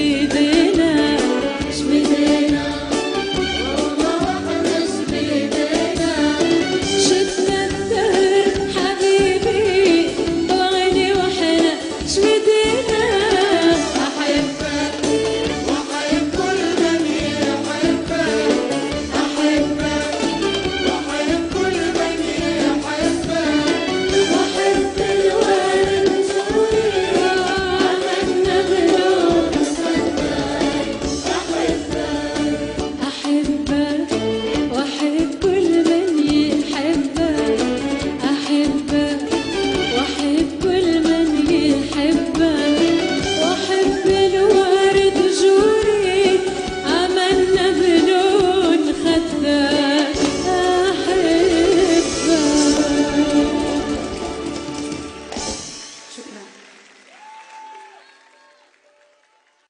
see.